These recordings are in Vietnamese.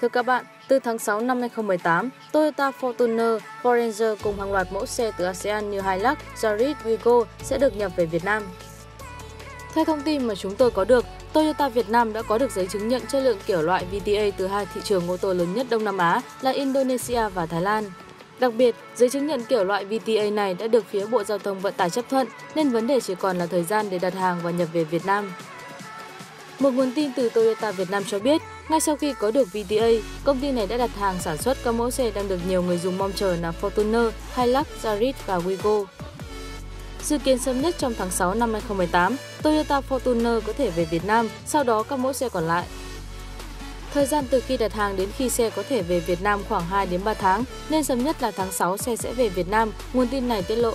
Thưa các bạn, từ tháng 6 năm 2018, Toyota Fortuner, Foranger cùng hàng loạt mẫu xe từ ASEAN như Hilux, Yaris, Wigo sẽ được nhập về Việt Nam. Theo thông tin mà chúng tôi có được, Toyota Việt Nam đã có được giấy chứng nhận chất lượng kiểu loại VTA từ hai thị trường ô tô lớn nhất Đông Nam Á là Indonesia và Thái Lan. Đặc biệt, giấy chứng nhận kiểu loại VTA này đã được phía Bộ Giao thông Vận tải chấp thuận, nên vấn đề chỉ còn là thời gian để đặt hàng và nhập về Việt Nam. Một nguồn tin từ Toyota Việt Nam cho biết, ngay sau khi có được VTA, công ty này đã đặt hàng sản xuất các mẫu xe đang được nhiều người dùng mong chờ là Fortuner, Hilux, Yaris và Wigo. Dự kiến sớm nhất trong tháng 6 năm 2018, Toyota Fortuner có thể về Việt Nam, sau đó các mẫu xe còn lại. Thời gian từ khi đặt hàng đến khi xe có thể về Việt Nam khoảng 2 đến 3 tháng, nên sớm nhất là tháng 6 xe sẽ về Việt Nam, nguồn tin này tiết lộ.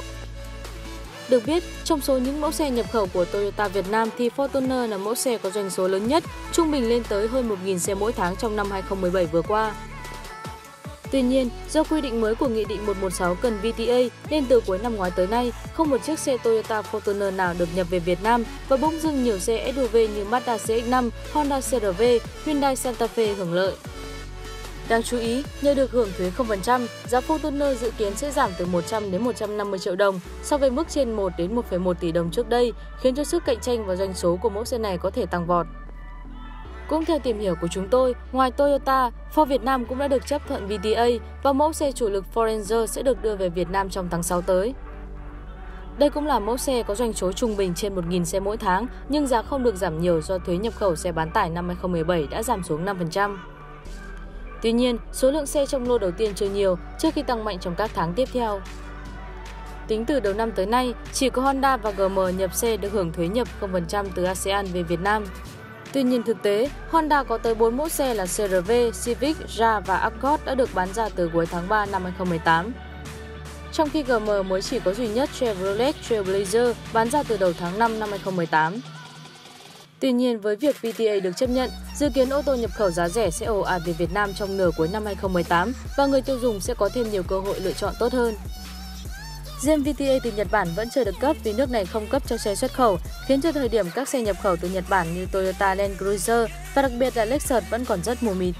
Được biết, trong số những mẫu xe nhập khẩu của Toyota Việt Nam thì Fortuner là mẫu xe có doanh số lớn nhất, trung bình lên tới hơn 1.000 xe mỗi tháng trong năm 2017 vừa qua. Tuy nhiên, do quy định mới của Nghị định 116 cần VTA nên từ cuối năm ngoái tới nay, không một chiếc xe Toyota Fortuner nào được nhập về Việt Nam và bỗng dưng nhiều xe SUV như Mazda CX-5, Honda CR-V, Hyundai Santa Fe hưởng lợi. Đáng chú ý, nhờ được hưởng thuế 0%, giá Fortuner dự kiến sẽ giảm từ 100 đến 150 triệu đồng so với mức trên 1 đến 1,1 tỷ đồng trước đây, khiến cho sức cạnh tranh và doanh số của mẫu xe này có thể tăng vọt. Cũng theo tìm hiểu của chúng tôi, ngoài Toyota, Ford Việt Nam cũng đã được chấp thuận VTA và mẫu xe chủ lực Foranger sẽ được đưa về Việt Nam trong tháng 6 tới. Đây cũng là mẫu xe có doanh số trung bình trên 1.000 xe mỗi tháng, nhưng giá không được giảm nhiều do thuế nhập khẩu xe bán tải năm 2017 đã giảm xuống 5%. Tuy nhiên, số lượng xe trong lô đầu tiên chưa nhiều trước khi tăng mạnh trong các tháng tiếp theo. Tính từ đầu năm tới nay, chỉ có Honda và GM nhập xe được hưởng thuế nhập 0% từ ASEAN về Việt Nam. Tuy nhiên thực tế, Honda có tới 4 mẫu xe là CRV, Civic, RA và Accord đã được bán ra từ cuối tháng 3 năm 2018. Trong khi GM mới chỉ có duy nhất Chevrolet Trailblazer bán ra từ đầu tháng 5 năm 2018. Tuy nhiên, với việc VTA được chấp nhận, dự kiến ô tô nhập khẩu giá rẻ sẽ ồ ạt về Việt Nam trong nửa cuối năm 2018 và người tiêu dùng sẽ có thêm nhiều cơ hội lựa chọn tốt hơn. Riêng VTA từ Nhật Bản vẫn chưa được cấp vì nước này không cấp cho xe xuất khẩu, khiến cho thời điểm các xe nhập khẩu từ Nhật Bản như Toyota Land Cruiser và đặc biệt là Lexus vẫn còn rất mù mịt.